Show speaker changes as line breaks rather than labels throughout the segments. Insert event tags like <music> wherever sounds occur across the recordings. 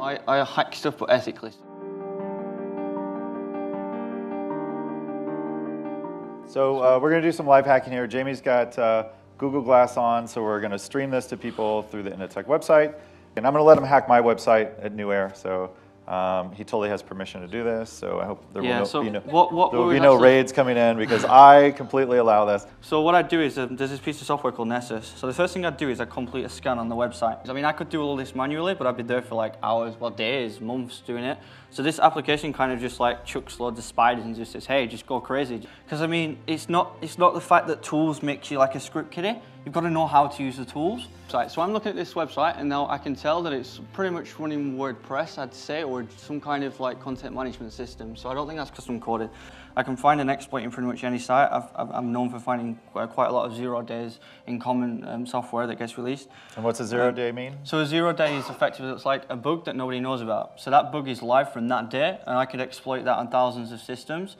I, I hack stuff, but ethically.
So uh, we're going to do some live hacking here. Jamie's got uh, Google Glass on, so we're going to stream this to people through the Innotech website. And I'm going to let him hack my website at NewAer. So um, he totally has permission to do this, so I hope there
Yeah,
will, no,
so
be no,
what- what
there will be no raids coming in because I completely allow this.
So what I'd do is um, there's this piece of software called Nessus. So the first thing I'd do is I'd complete a scan on the website. I mean, I could do all this manually, but I'd be there for like hours, well, days, months doing it. So this application kind of just like chucks loads of spiders and just says, hey, just go crazy. Because I mean, it's not it's not the fact that tools make you like a script kiddie. You've got to know how to use the tools. So I'm looking at this website and now I can tell that it's pretty much running WordPress, I'd say, or some kind of like content management system. So I don't think that's custom coded. I can find an exploit in pretty much any site. I've, I've, I'm known for finding quite, quite a lot of zero days in common um, software that gets released.
And what's a zero day mean?
So a zero day is effectively it's like a bug that nobody knows about. So that bug is live from that day, and I could exploit that on thousands of systems.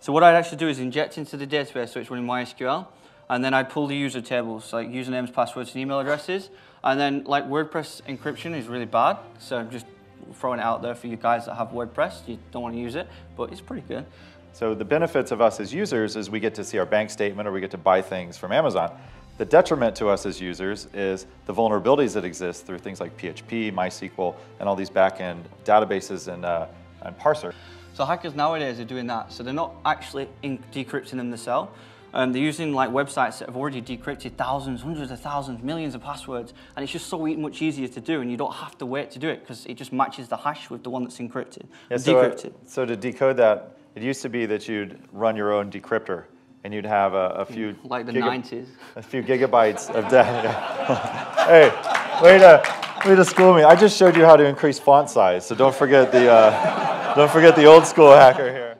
So what I'd actually do is inject into the database, so it's running MySQL, and then I'd pull the user tables, like usernames, passwords, and email addresses. And then like WordPress encryption is really bad, so I'm just throwing it out there for you guys that have WordPress. You don't want to use it, but it's pretty good.
So the benefits of us as users is we get to see our bank statement or we get to buy things from Amazon. The detriment to us as users is the vulnerabilities that exist through things like PHP, MySQL, and all these back-end databases and, uh, and parser.
So hackers nowadays are doing that. So they're not actually in- decrypting them themselves. Um, they're using like websites that have already decrypted thousands, hundreds of thousands, millions of passwords, and it's just so much easier to do, and you don't have to wait to do it because it just matches the hash with the one that's encrypted,
Yeah, so, uh,
decrypted.
so to decode that, it used to be that you'd run your own decryptor and you'd have a, a few <laughs>
like the 90s.
a few gigabytes of data. <laughs> hey, way to way to school me. I just showed you how to increase font size, so don't forget the uh, don't forget the old school hacker here.